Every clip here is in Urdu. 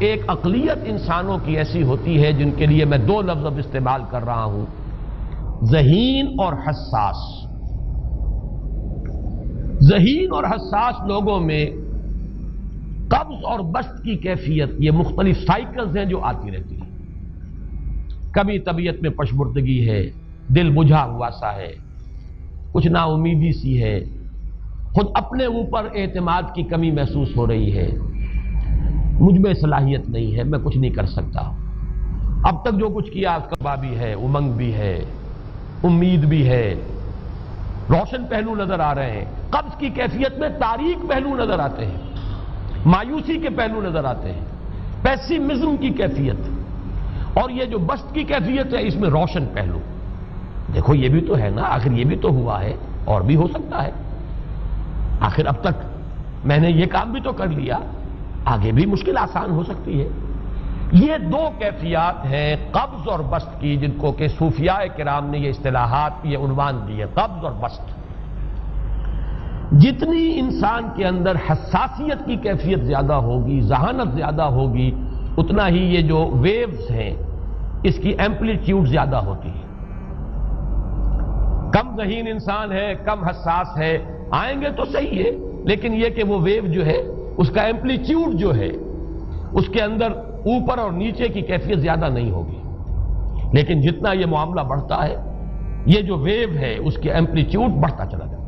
ایک اقلیت انسانوں کی ایسی ہوتی ہے جن کے لیے میں دو لفظ اب استعمال کر رہا ہوں۔ ذہین اور حساس۔ ذہین اور حساس لوگوں میں قبض اور بست کی کیفیت، یہ مختلف سائیکلز ہیں جو آتی رہتی ہیں۔ کبھی طبیعت میں پشمردگی ہے، دل بجھا ہوا سا ہے، کچھ نا امیدی سی ہے، خود اپنے اوپر اعتماد کی کمی محسوس ہو رہی ہے۔ مجھ میں صلاحیت نہیں ہے، میں کچھ نہیں کر سکتا۔ اب تک جو کچھ کیا اس کا بھی ہے، امنگ بھی ہے، امید بھی ہے۔ روشن پہلو نظر آ رہے ہیں۔ قبض کی کیفیت میں تاریخ پہلو نظر آتے ہیں۔ مایوسی کے پہلو نظر آتے ہیں۔ پیسیمزم کی کیفیت۔ اور یہ جو بست کی کیفیت ہے، اس میں روشن پہلو۔ دیکھو، یہ بھی تو ہے نا۔ آخر یہ بھی تو ہوا ہے۔ اور بھی ہو سکتا ہے۔ آخر اب تک میں نے یہ کام بھی تو کر لیا۔ آگے بھی مشکل آسان ہو سکتی ہے۔ یہ دو کیفیات ہیں قبض اور بست کی، جن کو کہ صوفیاء کرام نے یہ اصطلاحات، یہ عنوان دیے قبض اور بست۔ جتنی انسان کے اندر حساسیت کی کیفیت زیادہ ہوگی، ذہانت زیادہ ہوگی، اتنا ہی یہ جو ویوز ہیں، اس کی ایمپلیٹیوڈ زیادہ ہوتی ہے۔ کم ذہین انسان ہے، کم حساس ہے، آئیں گے تو صحیح ہے، لیکن یہ کہ وہ ویو جو ہے اس کا ایمپلیٹیوڈ جو ہے، اس کے اندر اوپر اور نیچے کی کیفیت زیادہ نہیں ہوگی۔ لیکن جتنا یہ معاملہ بڑھتا ہے، یہ جو ویو ہے، اس کی ایمپلیٹیوڈ بڑھتا چلا جاتا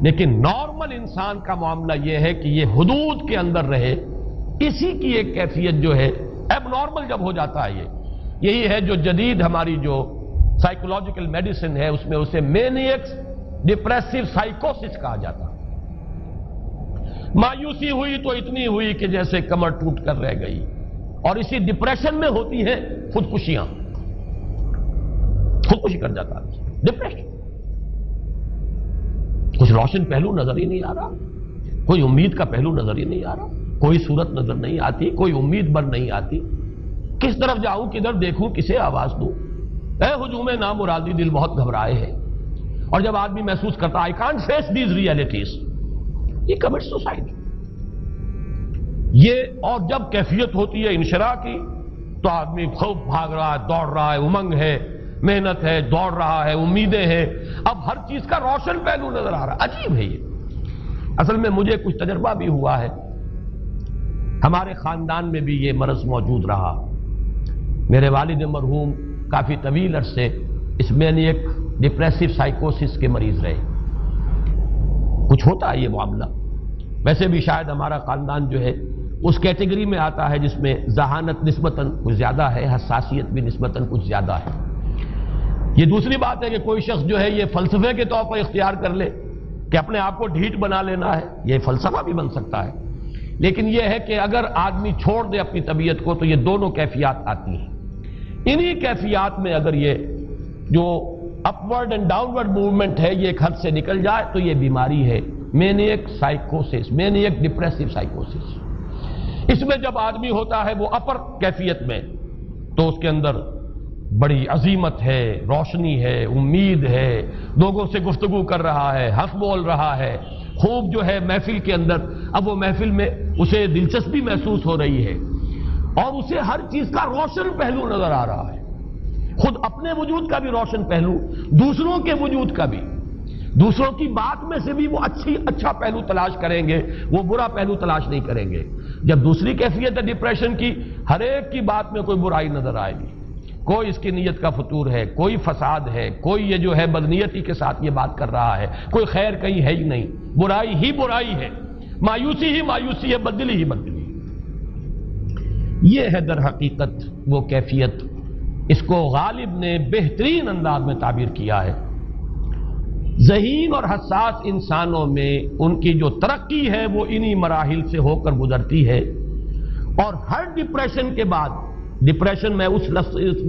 لیکن نارمل انسان کا معاملہ یہ ہے کہ یہ حدود کے اندر رہے، اسی کی ایک کیفیت جو ہے، اب نارمل جب ہو جاتا ہے یہ یہی ہے جو جدید ہماری جو سائیکولوجیکل میڈیسن ہے، اس میں اسے مینیکس ڈپریسو سائیکوسس کہا جاتا ہے۔ مایوسی ہوئی تو اتنی ہوئی کہ جیسے کمر ٹوٹ کر رہ گئی۔ اور اسی ڈپریشن میں ہوتی ہیں خودکشیاں۔ خودکشی کر جاتا ڈپریشن کچھ روشن پہلو نظر ہی نہیں آ رہا۔ کوئی امید کا پہلو نظر ہی نہیں آ رہا۔ کوئی صورت نظر نہیں آتی، کوئی امید بر نہیں آتی۔ کس طرف جاؤں، کدھر دیکھوں، کسے آواز دوں۔ اے ہجوم نام مرادی دل بہت گھبرائے ہیں اور جب آدمی محسوس کرتا I can't face these realities یہ کمٹ سوسائڈ یہ اور جب کیفیت ہوتی ہے انشرا کی، تو آدمی خوب بھاگ رہا ہے، دوڑ رہا ہے، امنگ ہے، محنت ہے، دوڑ رہا ہے، امیدیں ہیں۔ اب ہر چیز کا روشن پہلو نظر آ رہا ہے۔ عجیب ہے یہ۔ اصل میں مجھے کچھ تجربہ بھی ہوا ہے۔ ہمارے خاندان میں بھی یہ مرض موجود رہا۔ میرے والد مرحوم کافی طویل عرصے اس میں یعنی ایک ڈپریسو سائیکوسس کے مریض رہے۔ کچھ ہوتا ہے یہ معاملہ۔ ویسے بھی شاید ہمارا خاندان جو ہے، اس کیٹیگری میں آتا ہے جس میں ذہانت نسبتاً کچھ زیادہ ہے، حساسیت بھی نسبتاً کچھ زیادہ ہے۔ یہ دوسری بات ہے کہ کوئی شخص جو ہے یہ فلسفے کے طور پر اختیار کر لے کہ اپنے آپ کو ڈھیٹ بنا لینا ہے، یہ فلسفہ بھی بن سکتا ہے۔ لیکن یہ ہے کہ اگر آدمی چھوڑ دے اپنی طبیعت کو تو یہ دونوں کیفیات آتی ہیں۔ انہی کیفیات میں اگر یہ جو اپورڈ اینڈ ڈاؤنورڈ موومنٹ ہے، یہ ایک حد سے نکل جائے تو یہ بیماری ہے۔ مینیک سائیکوسس مینیک ڈپریسو سائیکوسس اس میں جب آدمی ہوتا ہے وہ اپر کیفیت میں، تو اس کے اندر بڑی عظیمت ہے، روشنی ہے، امید ہے۔ لوگوں سے گفتگو کر رہا ہے، حق بول رہا ہے۔ خوب جو ہے محفل کے اندر، اب وہ محفل میں اسے دلچسپی محسوس ہو رہی ہے۔ اور اسے ہر چیز کا روشن پہلو نظر آ رہا ہے۔ خود اپنے وجود کا بھی روشن پہلو، دوسروں کے وجود کا بھی۔ دوسروں کی بات میں سے بھی وہ اچھی اچھا پہلو تلاش کریں گے، وہ برا پہلو تلاش نہیں کریں گے۔ جب دوسری کیفیت ہے ڈپریشن کی، ہر ایک کی بات میں کوئی برائی نظر آئے گی۔ کوئی اس کی نیت کا فطور ہے، کوئی فساد ہے، کوئی یہ جو ہے بدنیتی کے ساتھ یہ بات کر رہا ہے۔ کوئی خیر کہیں ہے ہی نہیں۔ برائی ہی برائی ہے۔ مایوسی ہی مایوسی ہے، بدلی ہی بدلی۔ یہ ہے در حقیقت وہ کیفیت اس کو غالب نے بہترین انداز میں تعبیر کیا ہے۔ ذہین اور حساس انسانوں میں ان کی جو ترقی ہے وہ انہی مراحل سے ہو کر گزرتی ہے۔ اور ہر ڈپریشن کے بعد ڈپریشن میں اس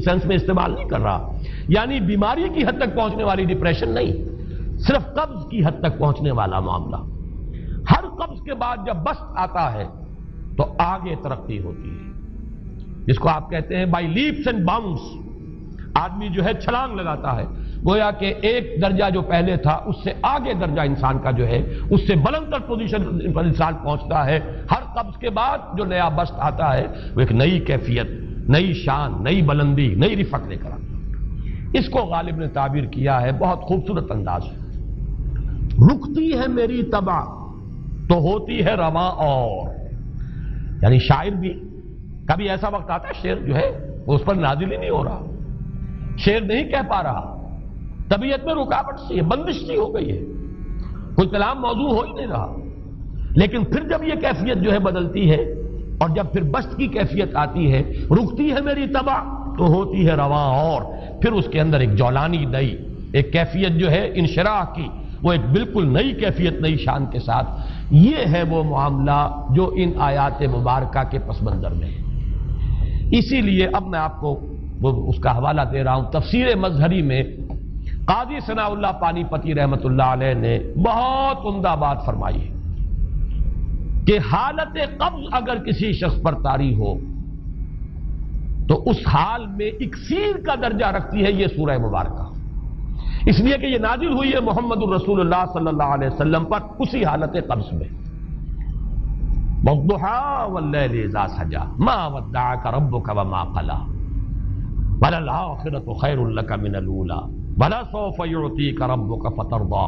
سینس میں استعمال نہیں کر رہا۔ یعنی بیماری کی حد تک پہنچنے والی ڈپریشن نہیں، صرف قبض کی حد تک پہنچنے والا معاملہ۔ ہر قبض کے بعد جب بست آتا ہے تو آگے ترقی ہوتی ہے۔ جس کو آپ کہتے ہیں بائی لیپس اینڈ باؤنس آدمی جو ہے چھلانگ لگاتا ہے۔ گویا کہ ایک درجہ جو پہلے تھا، اس سے آگے درجہ انسان کا جو ہے، اس سے بلند تر پوزیشن پر انسان پہنچتا ہے۔ ہر قبض کے بعد جو نیا بست آتا ہے، وہ ایک نئی کیفیت، نئی شان، نئی بلندی، نئی رفت لے کر آتا اس کو غالب نے تعبیر کیا ہے، بہت خوبصورت انداز۔ ہے رکتی ہے میری تباہ، تو ہوتی ہے رواں اور۔ یعنی شاعر بھی کبھی ایسا وقت آتا ہے شعر جو ہے اس پر نازل ہی نہیں ہو رہا۔ شعر نہیں کہہ پا رہا۔ طبیعت میں رکاوٹ سی ہے، بندش سی ہو گئی ہے۔ کوئی کلام موضوع ہو ہی نہیں رہا۔ لیکن پھر جب یہ کیفیت جو ہے بدلتی ہے اور جب پھر بست کی کیفیت آتی ہے، رکتی ہے میری تباہ، تو ہوتی ہے رواں اور۔ پھر اس کے اندر ایک جولانی نئی، ایک کیفیت جو ہے انشراح کی، وہ ایک بالکل نئی کیفیت، نئی شان کے ساتھ۔ یہ ہے وہ معاملہ جو ان آیات مبارکہ کے پس منظر میں ہے۔ اسی لیے اب میں آپ کو اس کا حوالہ دے رہا ہوں۔ تفسیر مظہری میں قاضی ثناء اللہ پانی پتی رحمت اللہ علیہ نے بہت عمدہ بات فرمائی ہے کہ حالت قبض اگر کسی شخص پر تاری ہو تو اس حال میں اکسیر کا درجہ رکھتی ہے یہ سورہ مبارکہ۔ اس لیے کہ یہ نازل ہوئی ہے محمد الرسول اللہ صلی اللہ علیہ وسلم پر اسی حالت قبض میں۔ سجا ما ودعك ربك وما قلا بل الاخرت خیر لك من الاولى بلا سوف يعطيك ربك فترضى.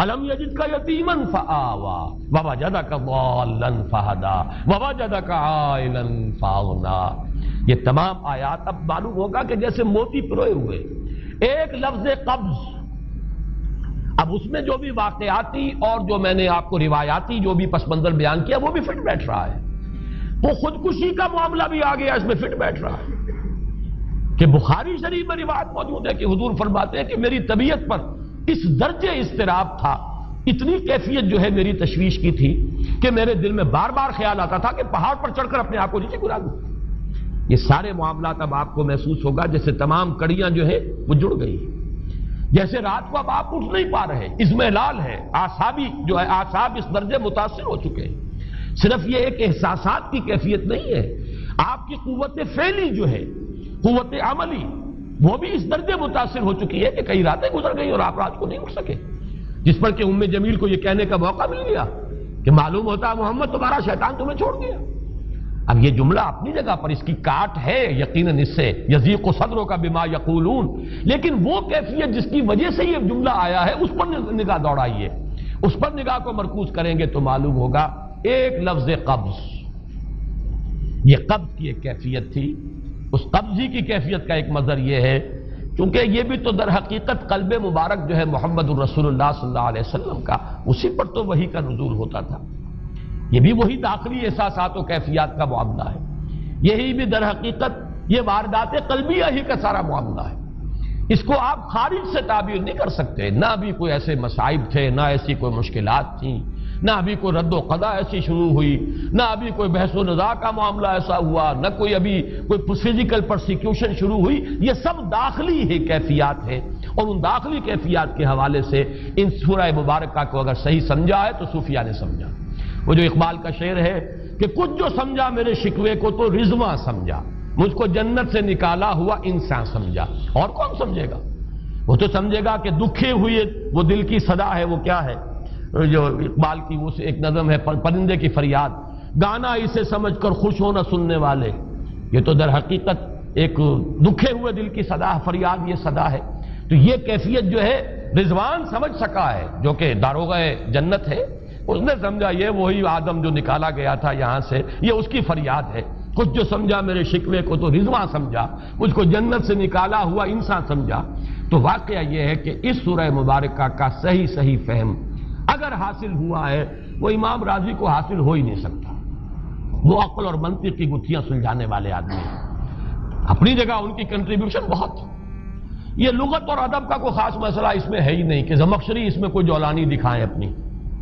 الم يجدك يتيما فآوى. ووجدك ضالا فهدى. ووجدك عائلا فاغنى. یہ تمام آیات اب معلوم ہوگا کہ جیسے موتی پروئے ہوئے. ایک لفظ قبض اب اس میں جو بھی واقعاتی اور جو میں نے آپ کو روایاتی جو بھی پس منظر بیان کیا، وہ بھی فٹ بیٹھ رہا ہے۔ وہ خودکشی کا معاملہ بھی آ گیا اس میں فٹ بیٹھ رہا ہے۔ کہ بخاری شریف میں روایت موجود ہے کہ حضور فرماتے ہیں کہ میری طبیعت پر اس درجے اضطراب تھا، اتنی کیفیت جو ہے میری تشویش کی تھی کہ میرے دل میں بار بار خیال آتا تھا کہ پہاڑ پر چڑھ کر اپنے آپ کو نیچے گرا دوں۔ یہ سارے معاملات اب آپ کو محسوس ہوگا جیسے تمام کڑیاں جو ہے وہ جڑ گئی۔ جیسے رات کو اب آپ اٹھ نہیں پا رہے، اس میں لال ہے آسابی جو ہے آساب اس درجے متاثر ہو چکے ہیں۔ صرف یہ ایک احساسات کی کیفیت نہیں ہے، آپ کی قوت فیلی جو ہے، قوت عملی، وہ بھی اس درجے متاثر ہو چکی ہے کہ کئی راتیں گزر گئی اور آپ رات کو نہیں اٹھ سکے۔ جس پر کہ ام جمیل کو یہ کہنے کا موقع مل گیا کہ معلوم ہوتا محمد تمہارا شیطان تمہیں چھوڑ گیا۔ اب یہ جملہ اپنی جگہ پر اس کی کاٹ ہے، یقیناً اس سے یزیق و صدروں کا بما یقولون۔ لیکن وہ کیفیت جس کی وجہ سے یہ جملہ آیا ہے، اس پر نگاہ دوڑائیے۔ اس پر نگاہ کو مرکوز کریں گے تو معلوم ہوگا، ایک لفظ قبض۔ یہ قبض کی ایک کیفیت تھی۔ اس قبضی کی کیفیت کا ایک مظہر یہ ہے۔ کیونکہ یہ بھی تو در حقیقت قلب مبارک جو ہے محمد الرسول اللہ صلی اللہ علیہ وسلم کا، اسی پر تو وہی کا نزول ہوتا تھا۔ یہ بھی وہی داخلی احساسات و کیفیات کا معاملہ ہے۔ یہی بھی در حقیقت یہ واردات قلبیہ ہی کا سارا معاملہ ہے۔ اس کو آپ خارج سے تعبیر نہیں کر سکتے۔ نہ بھی کوئی ایسے مسائب تھے، نہ ایسی کوئی مشکلات تھیں۔ نہ ابھی کوئی رد و قضا ایسی شروع ہوئی۔ نہ ابھی کوئی بحث و نزا کا معاملہ ایسا ہوا۔ نہ کوئی ابھی کوئی فزیکل پرسیکیوشن شروع ہوئی۔ یہ سب داخلی ہی کیفیات ہیں۔ اور ان داخلی کیفیات کے حوالے سے ان سورہ مبارکہ کو اگر صحیح سمجھا ہے تو صوفیہ نے سمجھا۔ وہ جو اقبال کا شعر ہے کہ کچھ جو سمجھا میرے شکوے کو تو رضواں سمجھا، مجھ کو جنت سے نکالا ہوا انسان سمجھا۔ اور کون سمجھے گا؟ وہ تو سمجھے گا کہ دکھے ہوئے وہ دل کی صدا ہے، وہ کیا ہے؟ جو اقبال کی وہ ایک نظم ہے پرندے کی فریاد۔ گانا اسے سمجھ کر خوش ہونا سننے والے۔ یہ تو در حقیقت ایک دکھے ہوئے دل کی صدا، فریاد یہ صدا ہے۔ تو یہ کیفیت جو ہے رضوان سمجھ سکا ہے، جو کہ داروغ جنت ہے۔ اس نے سمجھا یہ وہی آدم جو نکالا گیا تھا یہاں سے، یہ اس کی فریاد ہے۔ کچھ جو سمجھا میرے شکوے کو تو رضوان سمجھا، کچھ کو جنت سے نکالا ہوا انسان سمجھا۔ تو واقعہ یہ ہے کہ اس سورہ مبارکہ کا صحیح صحیح فہم اگر حاصل ہوا ہے، وہ امام راضی کو حاصل ہو ہی نہیں سکتا۔ وہ عقل اور منطق کی گتھیاں سلجھانے والے آدمی ہیں۔ اپنی جگہ ان کی کنٹریبیوشن بہت یہ لغت اور ادب کا کوئی خاص مسئلہ اس میں ہے ہی نہیں کہ زمخشری اس میں کوئی جولانی دکھائیں اپنی۔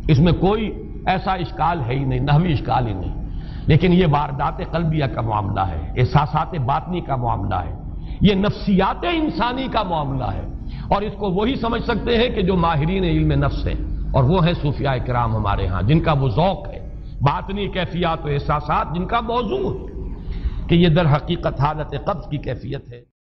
اس میں کوئی ایسا اشکال ہے ہی نہیں نحوی اشکال ہی نہیں۔ لیکن یہ واردات قلبیہ کا معاملہ ہے، احساسات باطنی کا معاملہ ہے، یہ نفسیات انسانی کا معاملہ ہے۔ اور اس کو وہی سمجھ سکتے ہیں کہ جو ماہرین علم نفس ہیں، اور وہ ہیں صوفیاء کرام ہمارے ہاں جن کا وہ ذوق ہے، باطنی کیفیات و احساسات، جن کا موضوع ہے کہ یہ در حقیقت حالت قبض کی کیفیت ہے۔